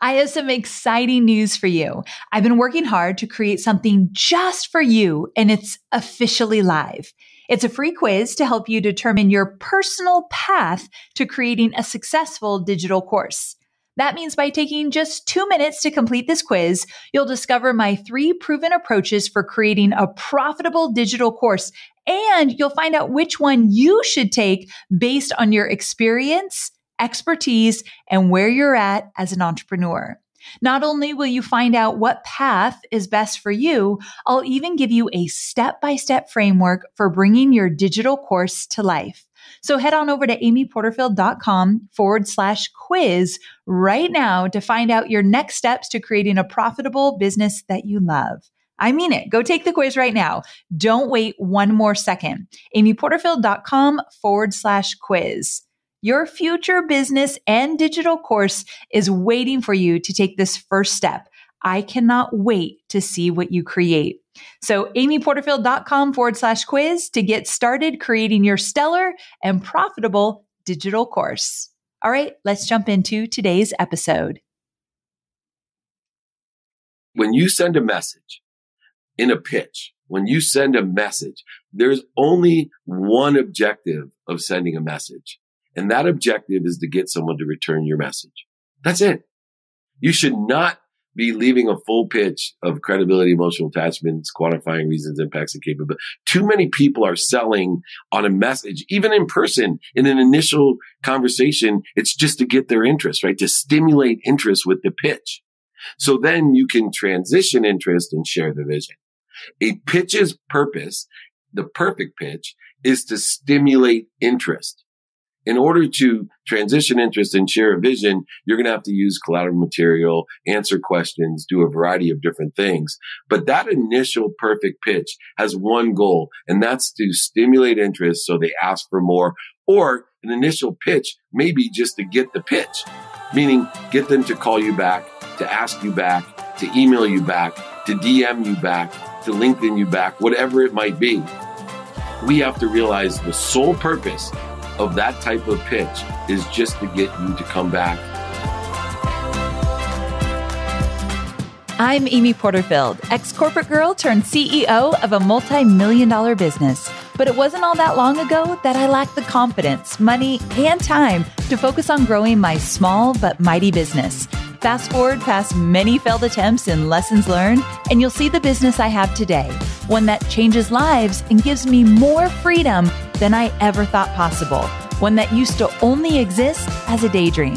I have some exciting news for you. I've been working hard to create something just for you, and it's officially live. It's a free quiz to help you determine your personal path to creating a successful digital course. That means by taking just two minutes to complete this quiz, you'll discover my three proven approaches for creating a profitable digital course. And you'll find out which one you should take based on your experience expertise, and where you're at as an entrepreneur. Not only will you find out what path is best for you, I'll even give you a step by step framework for bringing your digital course to life. So head on over to amyporterfield.com forward slash quiz right now to find out your next steps to creating a profitable business that you love. I mean it. Go take the quiz right now. Don't wait one more second. amyporterfield.com forward slash quiz. Your future business and digital course is waiting for you to take this first step. I cannot wait to see what you create. So amyporterfield.com forward slash quiz to get started creating your stellar and profitable digital course. All right, let's jump into today's episode. When you send a message in a pitch, when you send a message, there's only one objective of sending a message. And that objective is to get someone to return your message. That's it. You should not be leaving a full pitch of credibility, emotional attachments, quantifying reasons, impacts, and capability. Too many people are selling on a message, even in person, in an initial conversation. It's just to get their interest, right? To stimulate interest with the pitch. So then you can transition interest and share the vision. A pitch's purpose, the perfect pitch, is to stimulate interest in order to transition interest and share a vision, you're going to have to use collateral material, answer questions, do a variety of different things. But that initial perfect pitch has one goal, and that's to stimulate interest so they ask for more. Or an initial pitch, maybe just to get the pitch, meaning get them to call you back, to ask you back, to email you back, to DM you back, to LinkedIn you back, whatever it might be. We have to realize the sole purpose of that type of pitch is just to get you to come back. I'm Amy Porterfield, ex corporate girl turned CEO of a multi million dollar business. But it wasn't all that long ago that I lacked the confidence, money, and time to focus on growing my small but mighty business. Fast forward past many failed attempts and lessons learned, and you'll see the business I have today one that changes lives and gives me more freedom than I ever thought possible, one that used to only exist as a daydream.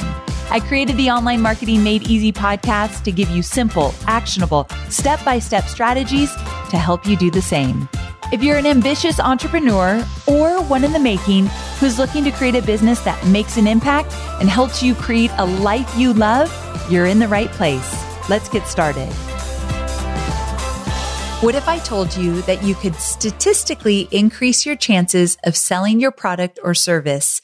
I created the Online Marketing Made Easy podcast to give you simple, actionable, step by step strategies to help you do the same. If you're an ambitious entrepreneur or one in the making who's looking to create a business that makes an impact and helps you create a life you love, you're in the right place. Let's get started. What if I told you that you could statistically increase your chances of selling your product or service,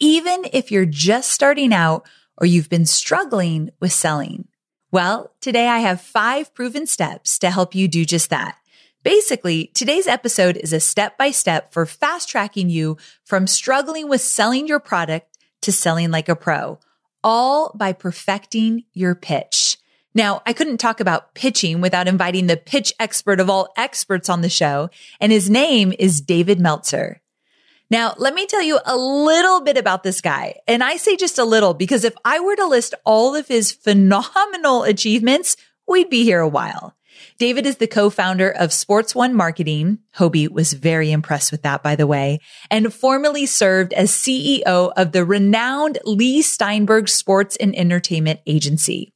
even if you're just starting out or you've been struggling with selling? Well, today I have five proven steps to help you do just that. Basically, today's episode is a step by step for fast tracking you from struggling with selling your product to selling like a pro, all by perfecting your pitch. Now, I couldn't talk about pitching without inviting the pitch expert of all experts on the show, and his name is David Meltzer. Now, let me tell you a little bit about this guy. And I say just a little because if I were to list all of his phenomenal achievements, we'd be here a while. David is the co-founder of Sports One Marketing. Hobie was very impressed with that, by the way, and formerly served as CEO of the renowned Leigh Steinberg Sports and Entertainment Agency.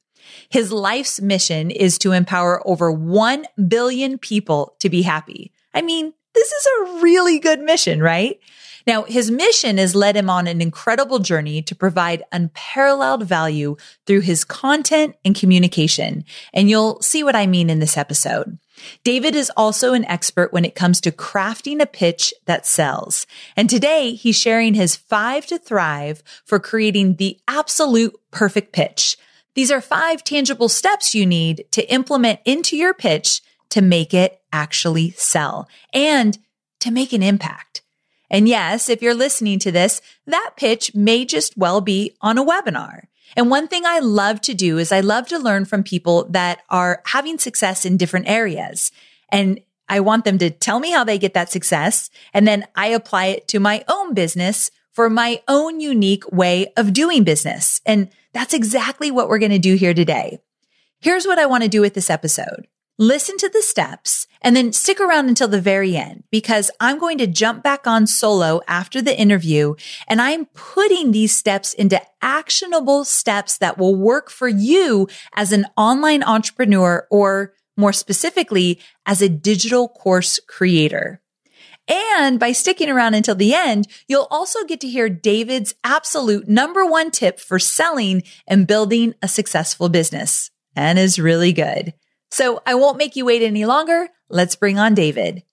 His life's mission is to empower over 1 billion people to be happy. I mean, this is a really good mission, right? Now, his mission has led him on an incredible journey to provide unparalleled value through his content and communication. And you'll see what I mean in this episode. David is also an expert when it comes to crafting a pitch that sells. And today he's sharing his five to thrive for creating the absolute perfect pitch. These are five tangible steps you need to implement into your pitch to make it actually sell and to make an impact. And yes, if you're listening to this, that pitch may just well be on a webinar. And one thing I love to do is I love to learn from people that are having success in different areas. And I want them to tell me how they get that success. And then I apply it to my own business for my own unique way of doing business. And that's exactly what we're going to do here today. Here's what I want to do with this episode. Listen to the steps and then stick around until the very end because I'm going to jump back on solo after the interview and I'm putting these steps into actionable steps that will work for you as an online entrepreneur or more specifically as a digital course creator. And by sticking around until the end, you'll also get to hear David's absolute number one tip for selling and building a successful business and is really good. So I won't make you wait any longer. Let's bring on David.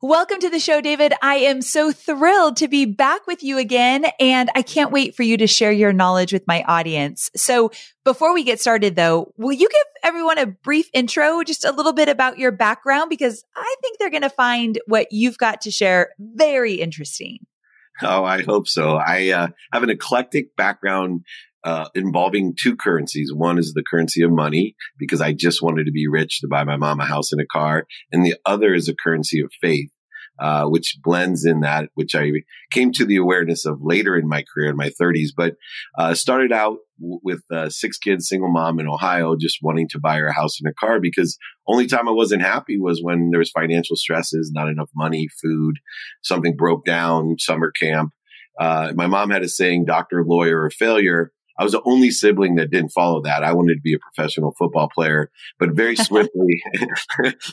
Welcome to the show, David. I am so thrilled to be back with you again, and I can't wait for you to share your knowledge with my audience. So before we get started though, will you give everyone a brief intro, just a little bit about your background? Because I think they're going to find what you've got to share very interesting. Oh, I hope so. I uh, have an eclectic background uh, involving two currencies. One is the currency of money because I just wanted to be rich to buy my mom a house and a car. And the other is a currency of faith. Uh, which blends in that, which I came to the awareness of later in my career in my 30s, but uh, started out with uh, six kids, single mom in Ohio, just wanting to buy her a house and a car because only time I wasn't happy was when there was financial stresses, not enough money, food, something broke down, summer camp. Uh, my mom had a saying, doctor, lawyer, or failure. I was the only sibling that didn't follow that. I wanted to be a professional football player, but very swiftly,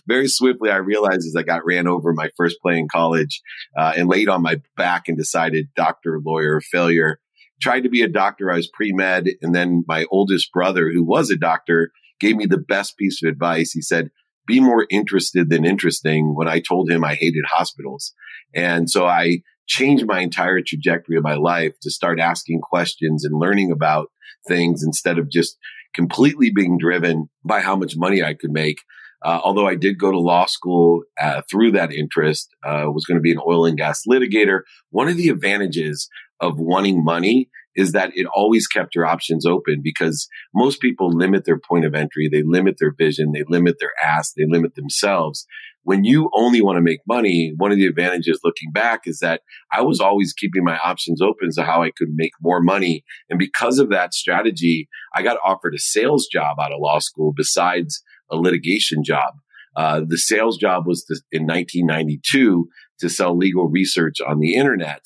very swiftly, I realized as I got ran over my first play in college uh, and laid on my back and decided doctor, lawyer, failure. Tried to be a doctor. I was pre med. And then my oldest brother, who was a doctor, gave me the best piece of advice. He said, be more interested than interesting when I told him I hated hospitals. And so I changed my entire trajectory of my life to start asking questions and learning about things instead of just completely being driven by how much money I could make. Uh, although I did go to law school uh, through that interest, uh, was going to be an oil and gas litigator. One of the advantages of wanting money is that it always kept your options open because most people limit their point of entry. They limit their vision. They limit their ask. They limit themselves when you only want to make money, one of the advantages looking back is that I was always keeping my options open to how I could make more money. And because of that strategy, I got offered a sales job out of law school besides a litigation job. Uh, the sales job was to, in 1992 to sell legal research on the internet.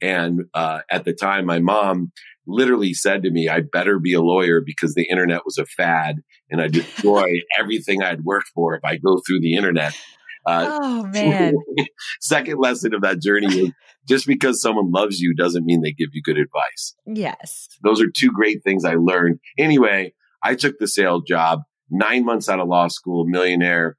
And uh, at the time, my mom literally said to me, I better be a lawyer because the internet was a fad and I destroy everything I'd worked for if I go through the internet. Uh, oh man! second lesson of that journey is just because someone loves you doesn't mean they give you good advice. Yes, those are two great things I learned. Anyway, I took the sales job. Nine months out of law school, millionaire,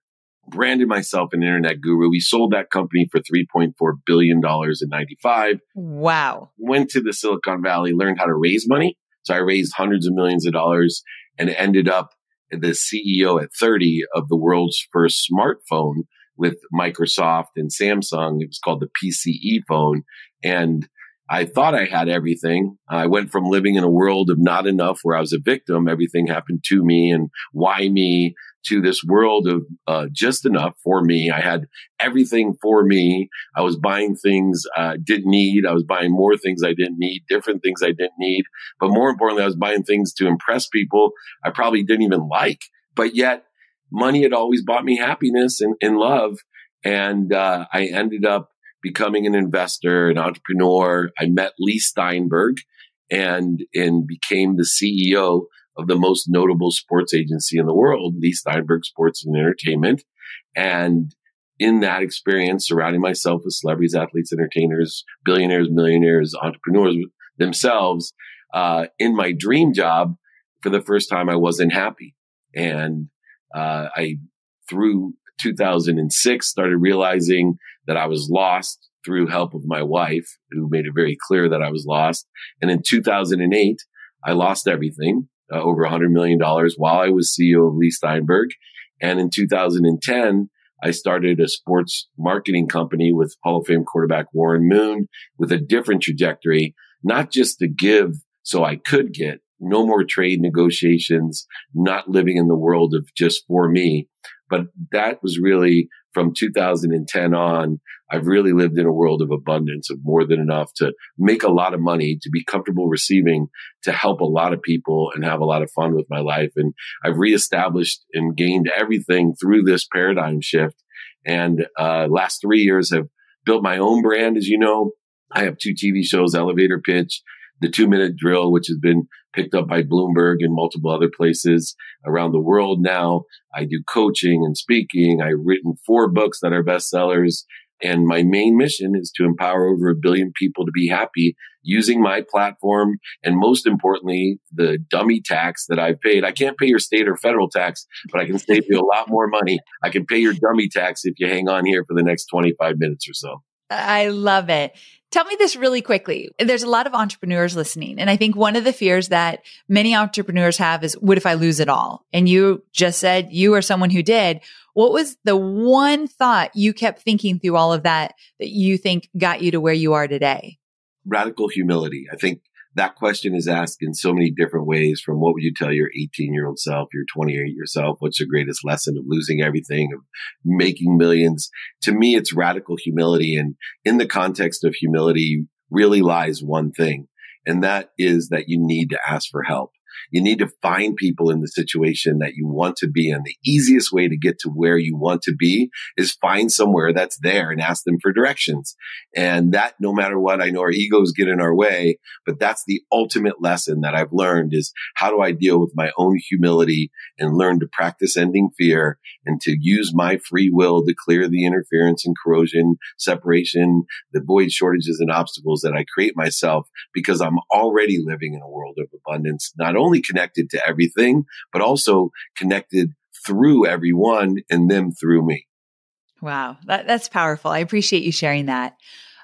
branded myself an internet guru. We sold that company for $3.4 billion in 95. Wow. Went to the Silicon Valley, learned how to raise money. So I raised hundreds of millions of dollars and ended up the CEO at 30 of the world's first smartphone with Microsoft and Samsung. It was called the PCE phone. And I thought I had everything. I went from living in a world of not enough where I was a victim, everything happened to me and why me to this world of uh, just enough for me. I had everything for me. I was buying things I didn't need. I was buying more things I didn't need, different things I didn't need. But more importantly, I was buying things to impress people I probably didn't even like. But yet money had always bought me happiness and, and love. And uh, I ended up becoming an investor, an entrepreneur. I met Leigh Steinberg and, and became the CEO of the most notable sports agency in the world, Leigh Steinberg Sports and Entertainment. And in that experience, surrounding myself with celebrities, athletes, entertainers, billionaires, millionaires, entrepreneurs themselves, uh, in my dream job, for the first time, I wasn't happy. And uh, I, through 2006, started realizing that I was lost through help of my wife, who made it very clear that I was lost. And in 2008, I lost everything, uh, over $100 million while I was CEO of Leigh Steinberg. And in 2010, I started a sports marketing company with Hall of Fame quarterback Warren Moon with a different trajectory, not just to give so I could get, no more trade negotiations, not living in the world of just for me. But that was really from 2010 on, I've really lived in a world of abundance of more than enough to make a lot of money, to be comfortable receiving, to help a lot of people and have a lot of fun with my life. And I've reestablished and gained everything through this paradigm shift. And, uh, last three years have built my own brand. As you know, I have two TV shows, Elevator Pitch, the two minute drill, which has been picked up by Bloomberg and multiple other places around the world now. I do coaching and speaking. I've written four books that are bestsellers. And my main mission is to empower over a billion people to be happy using my platform. And most importantly, the dummy tax that I've paid. I can't pay your state or federal tax, but I can save you a lot more money. I can pay your dummy tax if you hang on here for the next 25 minutes or so. I love it. Tell me this really quickly. There's a lot of entrepreneurs listening. And I think one of the fears that many entrepreneurs have is, what if I lose it all? And you just said you are someone who did. What was the one thought you kept thinking through all of that that you think got you to where you are today? Radical humility. I think that question is asked in so many different ways from what would you tell your 18 year old self, your 28 year self? What's the greatest lesson of losing everything, of making millions? To me, it's radical humility. And in the context of humility really lies one thing. And that is that you need to ask for help. You need to find people in the situation that you want to be in. The easiest way to get to where you want to be is find somewhere that's there and ask them for directions. And that no matter what, I know our egos get in our way, but that's the ultimate lesson that I've learned is how do I deal with my own humility and learn to practice ending fear and to use my free will to clear the interference and corrosion, separation, the void shortages and obstacles that I create myself because I'm already living in a world of abundance, not only connected to everything, but also connected through everyone and them through me. Wow. That, that's powerful. I appreciate you sharing that.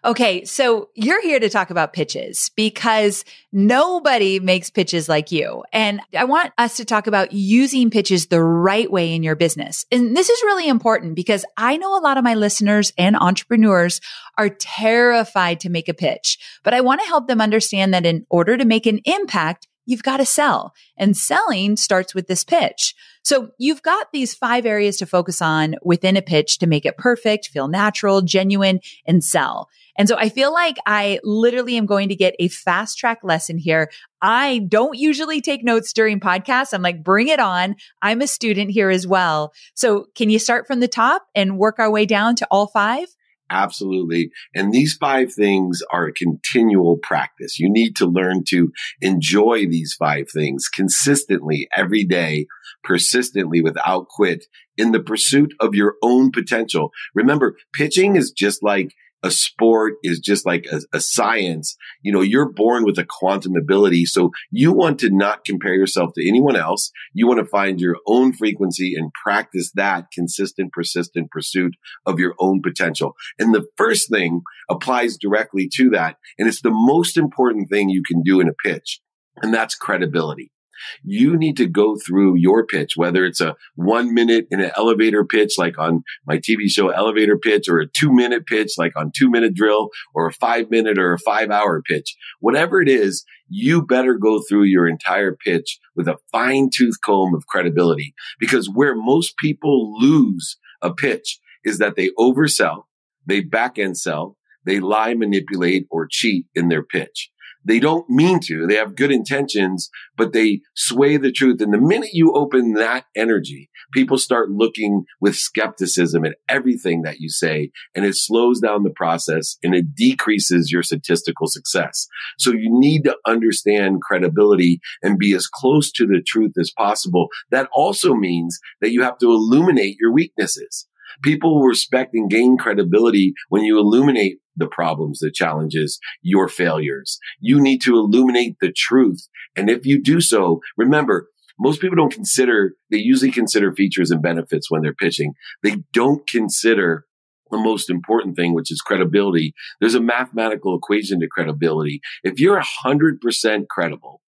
Okay. So you're here to talk about pitches because nobody makes pitches like you. And I want us to talk about using pitches the right way in your business. And this is really important because I know a lot of my listeners and entrepreneurs are terrified to make a pitch, but I want to help them understand that in order to make an impact, you've got to sell and selling starts with this pitch. So you've got these five areas to focus on within a pitch to make it perfect, feel natural, genuine and sell. And so I feel like I literally am going to get a fast track lesson here. I don't usually take notes during podcasts. I'm like, bring it on. I'm a student here as well. So can you start from the top and work our way down to all five? Absolutely. And these five things are a continual practice. You need to learn to enjoy these five things consistently every day, persistently without quit in the pursuit of your own potential. Remember, pitching is just like a sport is just like a, a, science. You know, you're born with a quantum ability. So you want to not compare yourself to anyone else. You want to find your own frequency and practice that consistent, persistent pursuit of your own potential. And the first thing applies directly to that. And it's the most important thing you can do in a pitch. And that's credibility. You need to go through your pitch, whether it's a one minute in an elevator pitch, like on my TV show elevator pitch, or a two minute pitch, like on two minute drill, or a five minute or a five hour pitch. Whatever it is, you better go through your entire pitch with a fine tooth comb of credibility because where most people lose a pitch is that they oversell, they back end sell, they lie, manipulate, or cheat in their pitch. They don't mean to. They have good intentions, but they sway the truth. And the minute you open that energy, people start looking with skepticism at everything that you say and it slows down the process and it decreases your statistical success. So you need to understand credibility and be as close to the truth as possible. That also means that you have to illuminate your weaknesses. People will respect and gain credibility when you illuminate the problems, the challenges, your failures. You need to illuminate the truth. And if you do so, remember, most people don't consider, they usually consider features and benefits when they're pitching. They don't consider the most important thing, which is credibility. There's a mathematical equation to credibility. If you're 100% credible,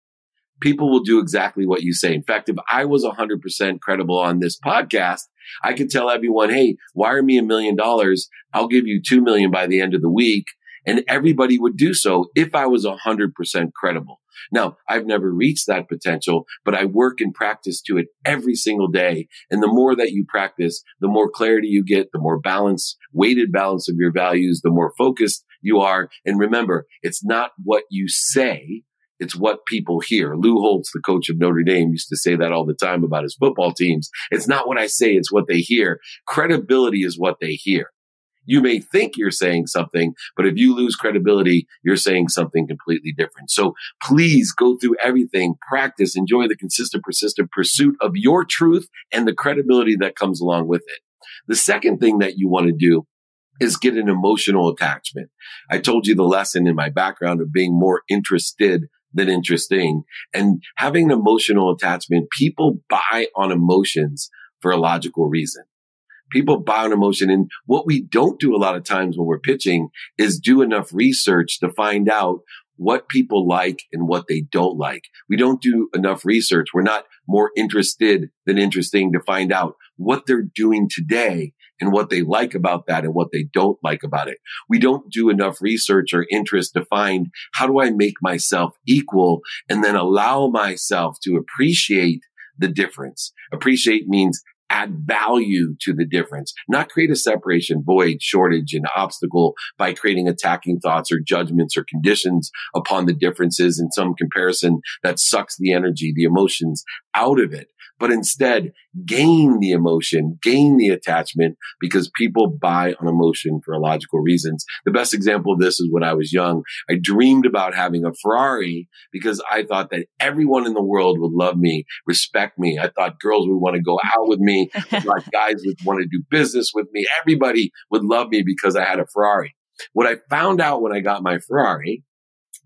people will do exactly what you say. In fact, if I was 100% credible on this podcast, I could tell everyone, Hey, wire me a million dollars. I'll give you 2 million by the end of the week. And everybody would do so if I was 100% credible. Now, I've never reached that potential, but I work and practice to it every single day. And the more that you practice, the more clarity you get, the more balance, weighted balance of your values, the more focused you are. And remember, it's not what you say. It's what people hear. Lou Holtz, the coach of Notre Dame, used to say that all the time about his football teams. It's not what I say. It's what they hear. Credibility is what they hear. You may think you're saying something, but if you lose credibility, you're saying something completely different. So please go through everything, practice, enjoy the consistent, persistent pursuit of your truth and the credibility that comes along with it. The second thing that you want to do is get an emotional attachment. I told you the lesson in my background of being more interested than interesting and having an emotional attachment. People buy on emotions for a logical reason people buy on emotion. And what we don't do a lot of times when we're pitching is do enough research to find out what people like and what they don't like. We don't do enough research. We're not more interested than interesting to find out what they're doing today and what they like about that and what they don't like about it. We don't do enough research or interest to find how do I make myself equal and then allow myself to appreciate the difference. Appreciate means add value to the difference, not create a separation, void, shortage, and obstacle by creating attacking thoughts or judgments or conditions upon the differences in some comparison that sucks the energy, the emotions out of it but instead gain the emotion, gain the attachment because people buy on emotion for illogical reasons. The best example of this is when I was young. I dreamed about having a Ferrari because I thought that everyone in the world would love me, respect me. I thought girls would want to go out with me. I thought guys would want to do business with me. Everybody would love me because I had a Ferrari. What I found out when I got my Ferrari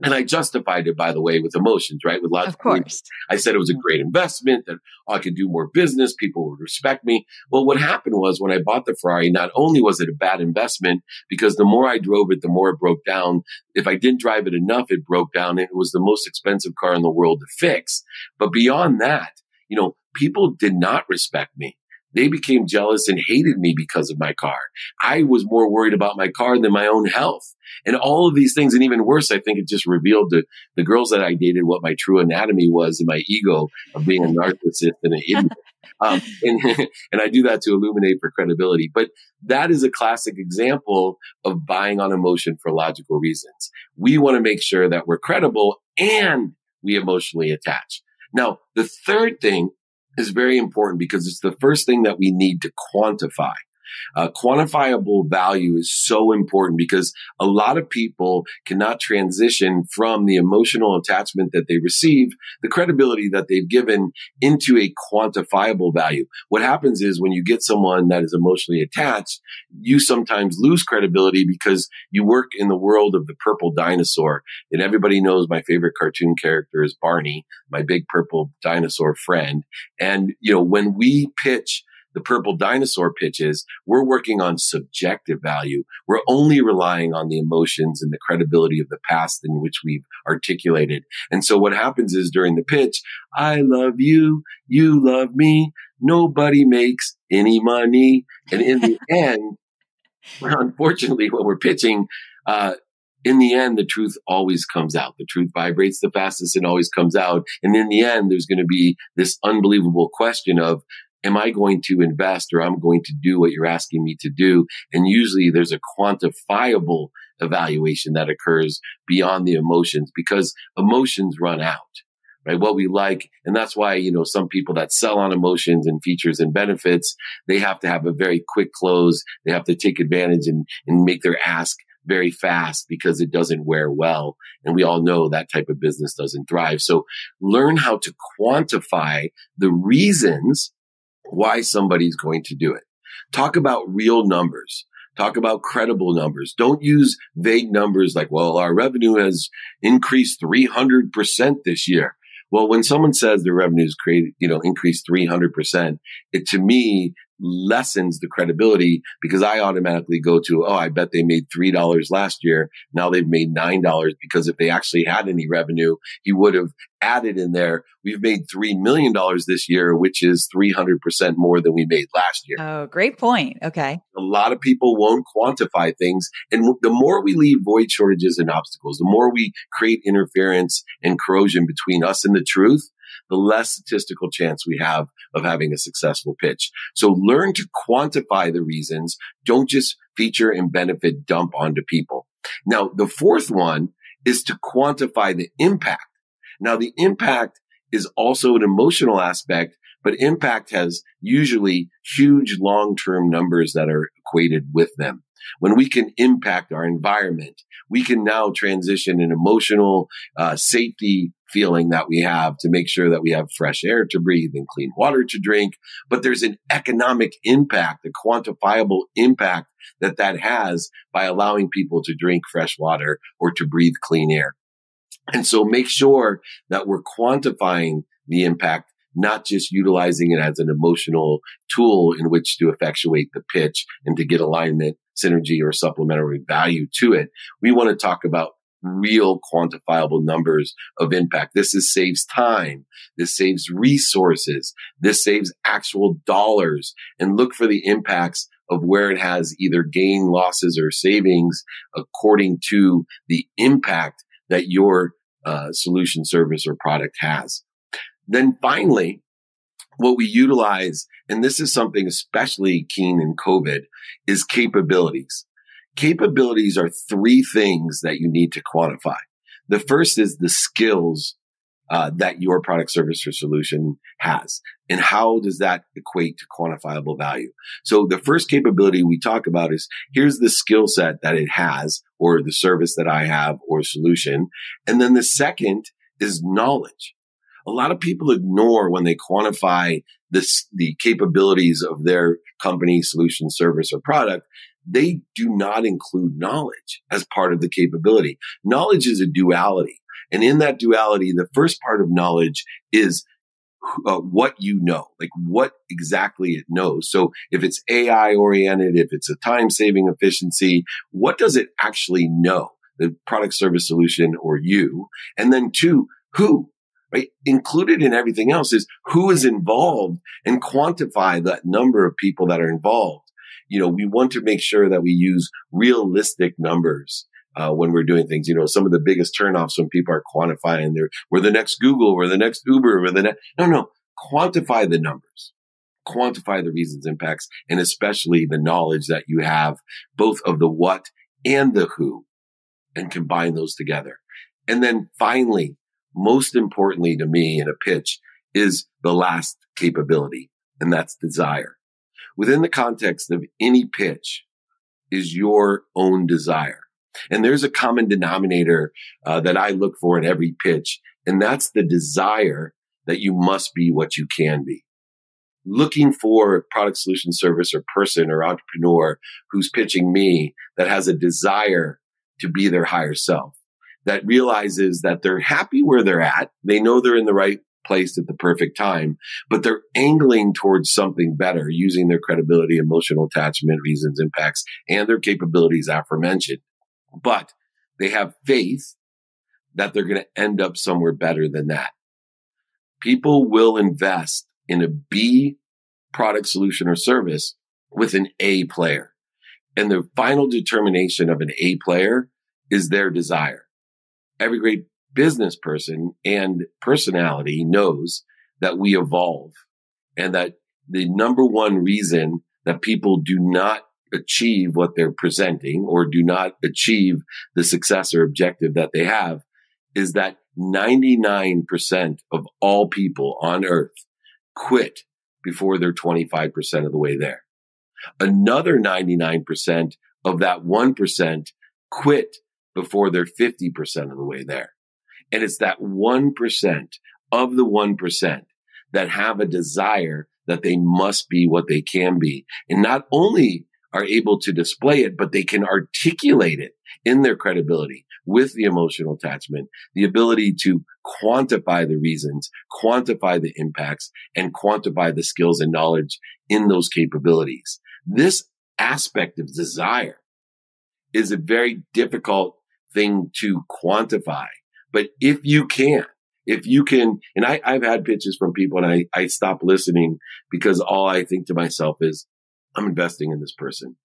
and I justified it, by the way, with emotions, right? With lots of course. I said it was a great investment, that I could do more business, people would respect me. Well, what happened was when I bought the Ferrari, not only was it a bad investment, because the more I drove it, the more it broke down. If I didn't drive it enough, it broke down. It was the most expensive car in the world to fix. But beyond that, you know, people did not respect me. They became jealous and hated me because of my car. I was more worried about my car than my own health. And all of these things, and even worse, I think it just revealed to the girls that I dated what my true anatomy was and my ego of being a narcissist and an idiot. Um, and, and I do that to illuminate for credibility. But that is a classic example of buying on emotion for logical reasons. We want to make sure that we're credible and we emotionally attach. Now, the third thing is very important because it's the first thing that we need to quantify. Uh, quantifiable value is so important because a lot of people cannot transition from the emotional attachment that they receive, the credibility that they've given into a quantifiable value. What happens is when you get someone that is emotionally attached, you sometimes lose credibility because you work in the world of the purple dinosaur. And everybody knows my favorite cartoon character is Barney, my big purple dinosaur friend. And, you know, when we pitch the purple dinosaur pitches, we're working on subjective value. We're only relying on the emotions and the credibility of the past in which we've articulated. And so what happens is during the pitch, I love you. You love me. Nobody makes any money. And in the end, unfortunately, when we're pitching, uh, in the end, the truth always comes out. The truth vibrates the fastest and always comes out. And in the end, there's going to be this unbelievable question of, am I going to invest or I'm going to do what you're asking me to do? And usually there's a quantifiable evaluation that occurs beyond the emotions because emotions run out. Right. What we like. And that's why, you know, some people that sell on emotions and features and benefits, they have to have a very quick close. They have to take advantage and, and make their ask very fast because it doesn't wear well. And we all know that type of business doesn't thrive. So learn how to quantify the reasons why somebody's going to do it. Talk about real numbers. Talk about credible numbers. Don't use vague numbers like, well, our revenue has increased 300% this year. Well, when someone says their revenues created, you know, increased 300%, it to me, lessens the credibility because I automatically go to, oh, I bet they made $3 last year. Now they've made $9 because if they actually had any revenue, he would have added in there. We've made $3 million this year, which is 300% more than we made last year. Oh, great point. Okay. A lot of people won't quantify things. And the more we leave void shortages and obstacles, the more we create interference and corrosion between us and the truth, the less statistical chance we have of having a successful pitch. So learn to quantify the reasons. Don't just feature and benefit dump onto people. Now, the fourth one is to quantify the impact. Now, the impact is also an emotional aspect, but impact has usually huge long-term numbers that are equated with them. When we can impact our environment, we can now transition an emotional uh, safety feeling that we have to make sure that we have fresh air to breathe and clean water to drink. But there's an economic impact, a quantifiable impact that that has by allowing people to drink fresh water or to breathe clean air. And so make sure that we're quantifying the impact not just utilizing it as an emotional tool in which to effectuate the pitch and to get alignment, synergy, or supplementary value to it. We want to talk about real quantifiable numbers of impact. This is saves time. This saves resources. This saves actual dollars and look for the impacts of where it has either gain losses or savings according to the impact that your uh, solution service or product has. Then finally, what we utilize, and this is something especially keen in COVID, is capabilities. Capabilities are three things that you need to quantify. The first is the skills uh, that your product, service, or solution has, and how does that equate to quantifiable value? So the first capability we talk about is here's the skill set that it has, or the service that I have, or solution, and then the second is knowledge a lot of people ignore when they quantify this, the capabilities of their company, solution, service, or product. They do not include knowledge as part of the capability. Knowledge is a duality. And in that duality, the first part of knowledge is uh, what you know, like what exactly it knows. So if it's AI oriented, if it's a time saving efficiency, what does it actually know? The product service solution or you? And then two, who? Right? Included in everything else is who is involved and quantify that number of people that are involved. You know, we want to make sure that we use realistic numbers. Uh, when we're doing things, you know, some of the biggest turnoffs when people are quantifying their, we're the next Google, we're the next Uber, we're the next, no, no, quantify the numbers quantify the reasons, impacts, and especially the knowledge that you have both of the what and the who and combine those together. And then finally, most importantly to me in a pitch is the last capability, and that's desire. Within the context of any pitch is your own desire. And there's a common denominator uh, that I look for in every pitch, and that's the desire that you must be what you can be. Looking for a product solution service or person or entrepreneur who's pitching me that has a desire to be their higher self that realizes that they're happy where they're at. They know they're in the right place at the perfect time, but they're angling towards something better using their credibility, emotional attachment, reasons, impacts, and their capabilities aforementioned. But they have faith that they're going to end up somewhere better than that. People will invest in a B product solution or service with an A player. And the final determination of an A player is their desire every great business person and personality knows that we evolve and that the number one reason that people do not achieve what they're presenting or do not achieve the success or objective that they have is that 99% of all people on earth quit before they're 25% of the way there. Another 99% of that 1% quit before they're 50% of the way there. And it's that 1% of the 1% that have a desire that they must be what they can be. And not only are able to display it, but they can articulate it in their credibility with the emotional attachment, the ability to quantify the reasons, quantify the impacts, and quantify the skills and knowledge in those capabilities. This aspect of desire is a very difficult thing to quantify. But if you can, if you can, and I, I've had pitches from people and I, I stop listening because all I think to myself is, I'm investing in this person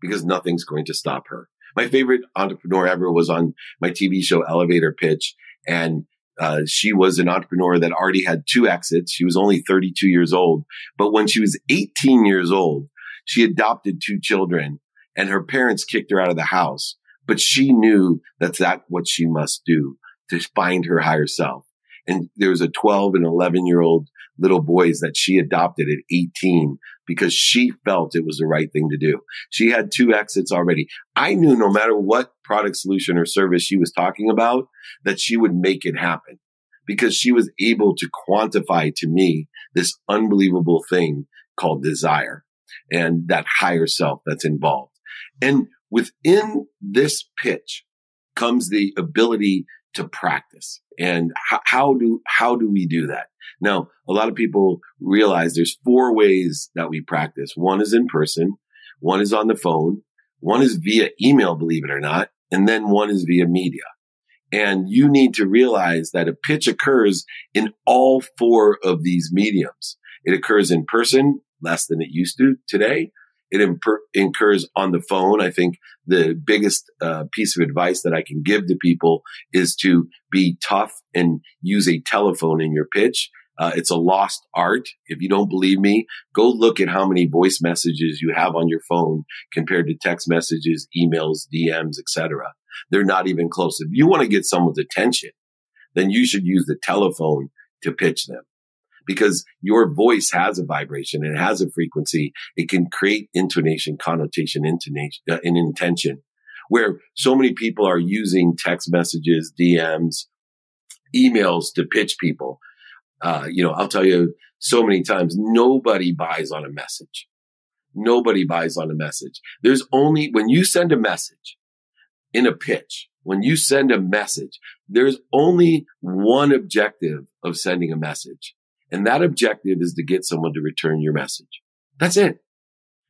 because nothing's going to stop her. My favorite entrepreneur ever was on my TV show Elevator Pitch. And uh, she was an entrepreneur that already had two exits. She was only 32 years old. But when she was 18 years old, she adopted two children and her parents kicked her out of the house. But she knew that's that what she must do to find her higher self. And there was a 12 and 11 year old little boys that she adopted at 18 because she felt it was the right thing to do. She had two exits already. I knew no matter what product solution or service she was talking about, that she would make it happen because she was able to quantify to me this unbelievable thing called desire and that higher self that's involved. And within this pitch comes the ability to practice. And how, how do, how do we do that? Now, a lot of people realize there's four ways that we practice. One is in person. One is on the phone. One is via email, believe it or not. And then one is via media. And you need to realize that a pitch occurs in all four of these mediums. It occurs in person, less than it used to today. It incurs on the phone. I think the biggest uh, piece of advice that I can give to people is to be tough and use a telephone in your pitch. Uh, it's a lost art. If you don't believe me, go look at how many voice messages you have on your phone compared to text messages, emails, DMs, etc. They're not even close. If you want to get someone's attention, then you should use the telephone to pitch them because your voice has a vibration it has a frequency. It can create intonation, connotation, intonation, uh, and intention where so many people are using text messages, DMs, emails to pitch people. Uh, you know, I'll tell you so many times, nobody buys on a message. Nobody buys on a message. There's only, when you send a message in a pitch, when you send a message, there's only one objective of sending a message. And that objective is to get someone to return your message. That's it.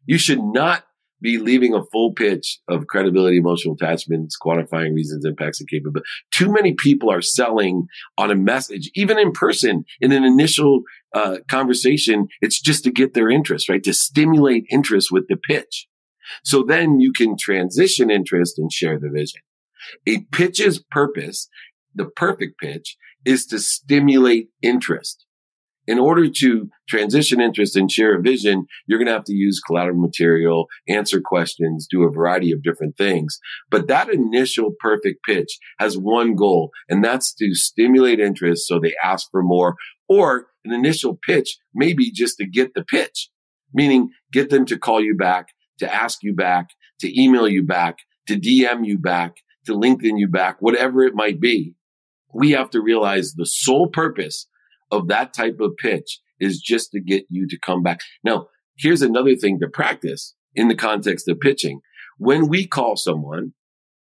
You should not be leaving a full pitch of credibility, emotional attachments, quantifying reasons, impacts, and capability. Too many people are selling on a message, even in person, in an initial uh, conversation. It's just to get their interest, right? To stimulate interest with the pitch. So then you can transition interest and share the vision. A pitch's purpose, the perfect pitch, is to stimulate interest in order to transition interest and share a vision, you're going to have to use collateral material, answer questions, do a variety of different things. But that initial perfect pitch has one goal, and that's to stimulate interest so they ask for more or an initial pitch, maybe just to get the pitch, meaning get them to call you back, to ask you back, to email you back, to DM you back, to LinkedIn you back, whatever it might be. We have to realize the sole purpose of that type of pitch is just to get you to come back. Now, here's another thing to practice in the context of pitching. When we call someone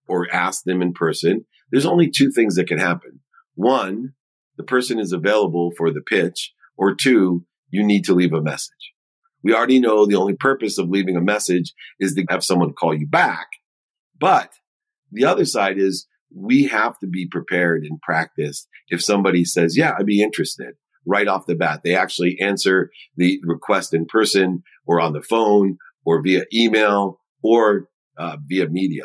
or ask them in person, there's only two things that can happen. One, the person is available for the pitch, or two, you need to leave a message. We already know the only purpose of leaving a message is to have someone call you back. But the other side is we have to be prepared and practiced. If somebody says, yeah, I'd be interested right off the bat, they actually answer the request in person or on the phone or via email or uh, via media.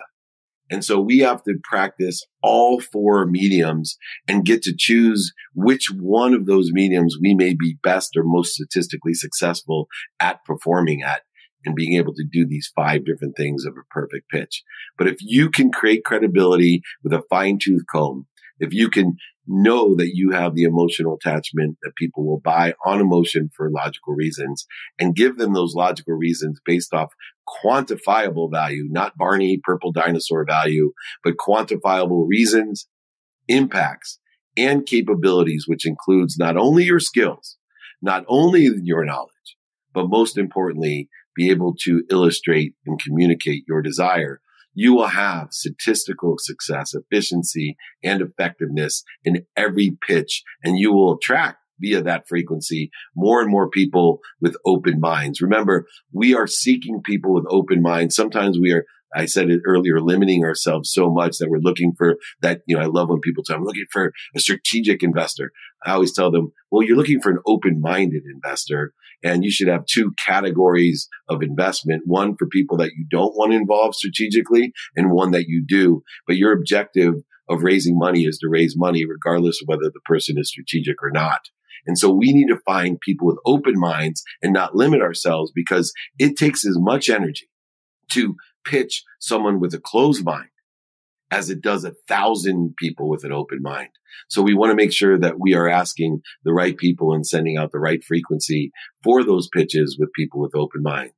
And so we have to practice all four mediums and get to choose which one of those mediums we may be best or most statistically successful at performing at and being able to do these five different things of a perfect pitch. But if you can create credibility with a fine tooth comb, if you can know that you have the emotional attachment that people will buy on emotion for logical reasons and give them those logical reasons based off quantifiable value, not Barney purple dinosaur value, but quantifiable reasons, impacts and capabilities, which includes not only your skills, not only your knowledge, but most importantly, be able to illustrate and communicate your desire, you will have statistical success, efficiency, and effectiveness in every pitch, and you will attract via that frequency more and more people with open minds. Remember, we are seeking people with open minds. Sometimes we are I said it earlier, limiting ourselves so much that we're looking for that. You know, I love when people tell me, I'm looking for a strategic investor. I always tell them, well, you're looking for an open minded investor and you should have two categories of investment. One for people that you don't want to involve strategically and one that you do. But your objective of raising money is to raise money regardless of whether the person is strategic or not. And so we need to find people with open minds and not limit ourselves because it takes as much energy to pitch someone with a closed mind as it does a thousand people with an open mind. So we want to make sure that we are asking the right people and sending out the right frequency for those pitches with people with open mind.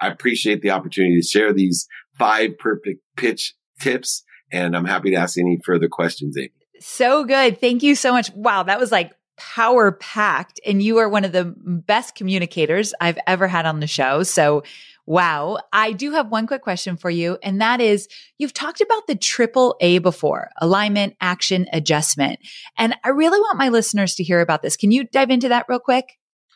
I appreciate the opportunity to share these five perfect pitch tips and I'm happy to ask any further questions, Amy. So good. Thank you so much. Wow. That was like power packed and you are one of the best communicators I've ever had on the show. So Wow. I do have one quick question for you. And that is you've talked about the triple A before alignment, action, adjustment. And I really want my listeners to hear about this. Can you dive into that real quick?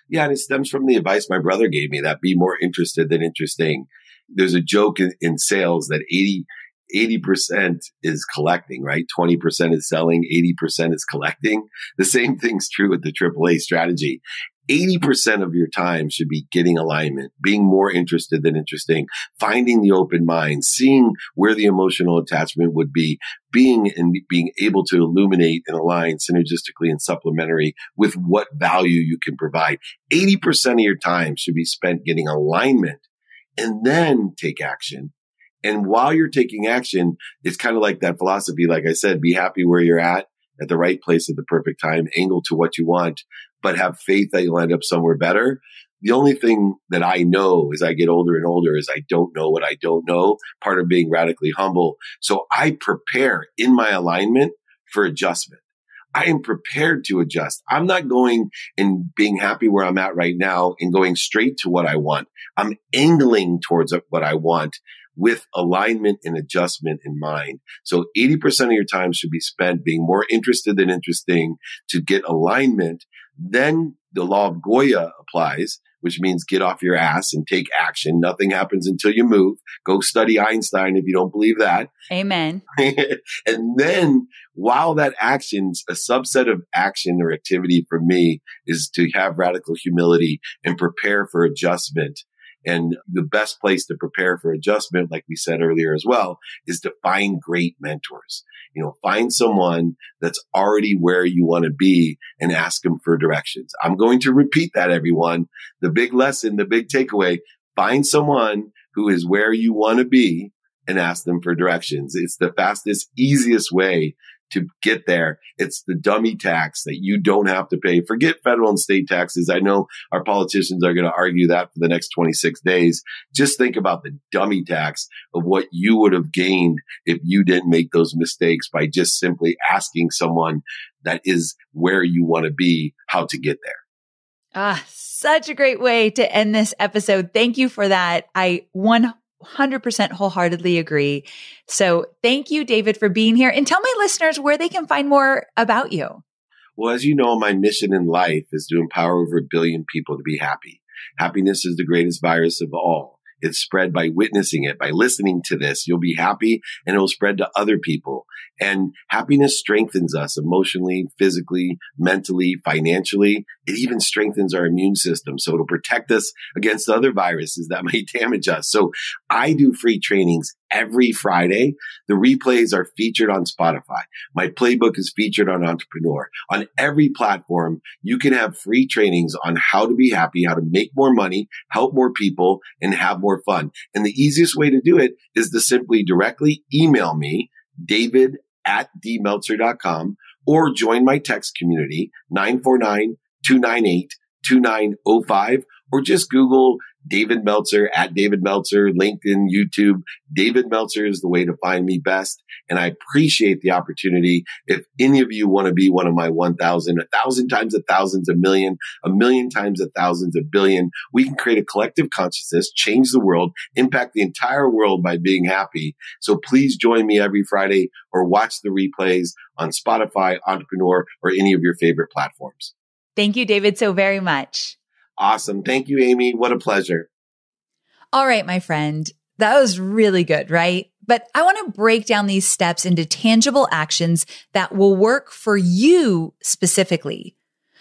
Yeah. And it stems from the advice my brother gave me that be more interested than interesting. There's a joke in, in sales that 80, 80% is collecting, right? 20% is selling, 80% is collecting. The same thing's true with the AAA strategy. 80% of your time should be getting alignment, being more interested than interesting, finding the open mind, seeing where the emotional attachment would be, being and being able to illuminate and align synergistically and supplementary with what value you can provide. 80% of your time should be spent getting alignment and then take action. And while you're taking action, it's kind of like that philosophy. Like I said, be happy where you're at at the right place at the perfect time, angle to what you want, but have faith that you'll end up somewhere better. The only thing that I know as I get older and older is I don't know what I don't know, part of being radically humble. So I prepare in my alignment for adjustment. I am prepared to adjust. I'm not going and being happy where I'm at right now and going straight to what I want. I'm angling towards what I want with alignment and adjustment in mind. So 80% of your time should be spent being more interested than interesting to get alignment. Then the law of Goya applies, which means get off your ass and take action. Nothing happens until you move. Go study Einstein if you don't believe that. Amen. and then while that action's a subset of action or activity for me is to have radical humility and prepare for adjustment and the best place to prepare for adjustment, like we said earlier as well, is to find great mentors. You know, find someone that's already where you want to be and ask them for directions. I'm going to repeat that, everyone. The big lesson, the big takeaway, find someone who is where you want to be and ask them for directions. It's the fastest, easiest way to get there. It's the dummy tax that you don't have to pay. Forget federal and state taxes. I know our politicians are going to argue that for the next 26 days. Just think about the dummy tax of what you would have gained if you didn't make those mistakes by just simply asking someone that is where you want to be how to get there. Ah, such a great way to end this episode. Thank you for that. I one 100% wholeheartedly agree. So thank you, David, for being here and tell my listeners where they can find more about you. Well, as you know, my mission in life is to empower over a billion people to be happy. Happiness is the greatest virus of all. It's spread by witnessing it, by listening to this. You'll be happy and it will spread to other people. And happiness strengthens us emotionally, physically, mentally, financially. It even strengthens our immune system. So it'll protect us against other viruses that may damage us. So I do free trainings every Friday. The replays are featured on Spotify. My playbook is featured on Entrepreneur. On every platform, you can have free trainings on how to be happy, how to make more money, help more people, and have more fun. And the easiest way to do it is to simply directly email me, david at dmeltzer.com, or join my text community, 949 298 2905 or just Google David Meltzer at David Meltzer, LinkedIn, YouTube. David Meltzer is the way to find me best. And I appreciate the opportunity. If any of you want to be one of my 1000, a thousand times a thousands, a million, a million times a thousands, a billion, we can create a collective consciousness, change the world, impact the entire world by being happy. So please join me every Friday or watch the replays on Spotify, Entrepreneur, or any of your favorite platforms. Thank you, David, so very much. Awesome. Thank you, Amy. What a pleasure. All right, my friend. That was really good, right? But I want to break down these steps into tangible actions that will work for you specifically.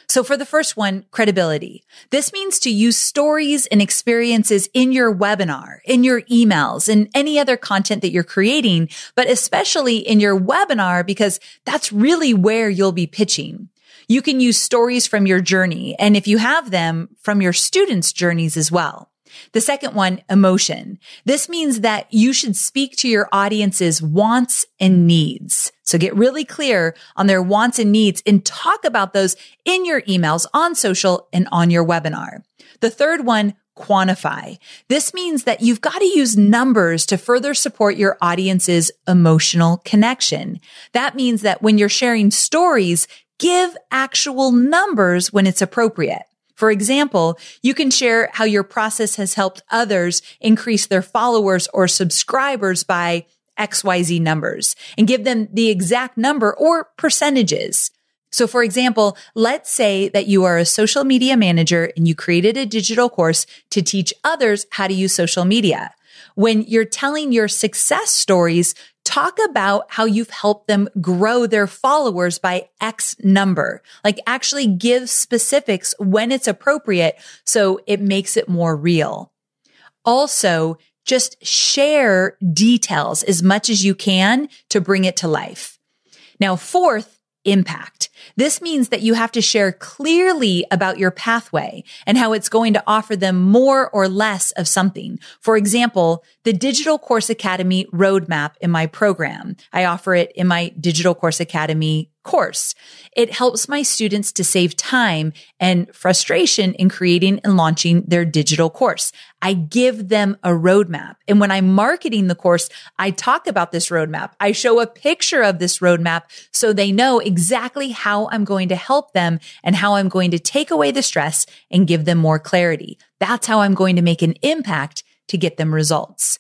So for the first one, credibility. This means to use stories and experiences in your webinar, in your emails, and any other content that you're creating, but especially in your webinar because that's really where you'll be pitching. You can use stories from your journey. And if you have them from your students' journeys as well. The second one, emotion. This means that you should speak to your audience's wants and needs. So get really clear on their wants and needs and talk about those in your emails, on social, and on your webinar. The third one, quantify. This means that you've got to use numbers to further support your audience's emotional connection. That means that when you're sharing stories, give actual numbers when it's appropriate. For example, you can share how your process has helped others increase their followers or subscribers by XYZ numbers and give them the exact number or percentages. So for example, let's say that you are a social media manager and you created a digital course to teach others how to use social media. When you're telling your success stories, talk about how you've helped them grow their followers by X number. Like actually give specifics when it's appropriate. So it makes it more real. Also, just share details as much as you can to bring it to life. Now, fourth, impact. This means that you have to share clearly about your pathway and how it's going to offer them more or less of something. For example, the Digital Course Academy roadmap in my program. I offer it in my Digital Course Academy course. It helps my students to save time and frustration in creating and launching their digital course. I give them a roadmap. And when I'm marketing the course, I talk about this roadmap. I show a picture of this roadmap so they know exactly how I'm going to help them and how I'm going to take away the stress and give them more clarity. That's how I'm going to make an impact to get them results.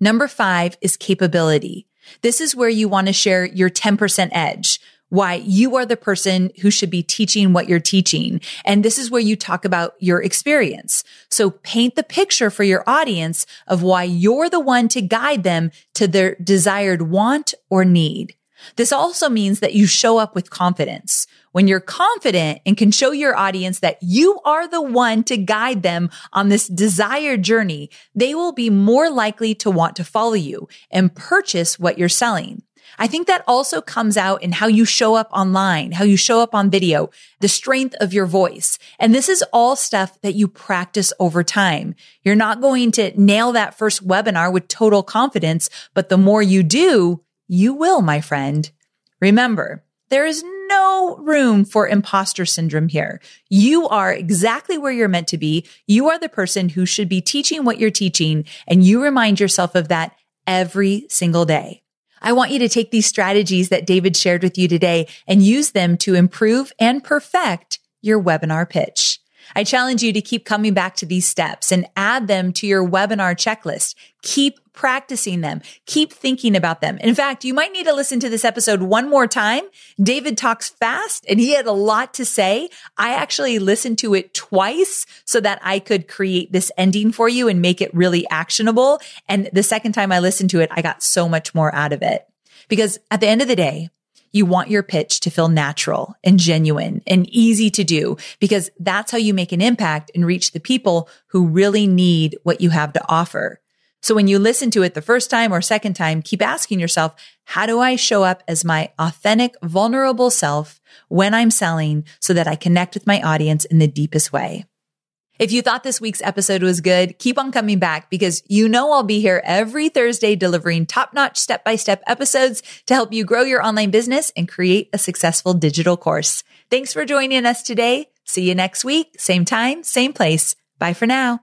Number five is capability. This is where you want to share your 10% edge why you are the person who should be teaching what you're teaching. And this is where you talk about your experience. So paint the picture for your audience of why you're the one to guide them to their desired want or need. This also means that you show up with confidence. When you're confident and can show your audience that you are the one to guide them on this desired journey, they will be more likely to want to follow you and purchase what you're selling. I think that also comes out in how you show up online, how you show up on video, the strength of your voice. And this is all stuff that you practice over time. You're not going to nail that first webinar with total confidence, but the more you do, you will, my friend. Remember, there is no room for imposter syndrome here. You are exactly where you're meant to be. You are the person who should be teaching what you're teaching, and you remind yourself of that every single day. I want you to take these strategies that David shared with you today and use them to improve and perfect your webinar pitch. I challenge you to keep coming back to these steps and add them to your webinar checklist. Keep practicing them. Keep thinking about them. In fact, you might need to listen to this episode one more time. David talks fast and he had a lot to say. I actually listened to it twice so that I could create this ending for you and make it really actionable. And the second time I listened to it, I got so much more out of it because at the end of the day, you want your pitch to feel natural and genuine and easy to do because that's how you make an impact and reach the people who really need what you have to offer. So when you listen to it the first time or second time, keep asking yourself, how do I show up as my authentic, vulnerable self when I'm selling so that I connect with my audience in the deepest way? If you thought this week's episode was good, keep on coming back because you know I'll be here every Thursday delivering top notch step by step episodes to help you grow your online business and create a successful digital course. Thanks for joining us today. See you next week. Same time, same place. Bye for now.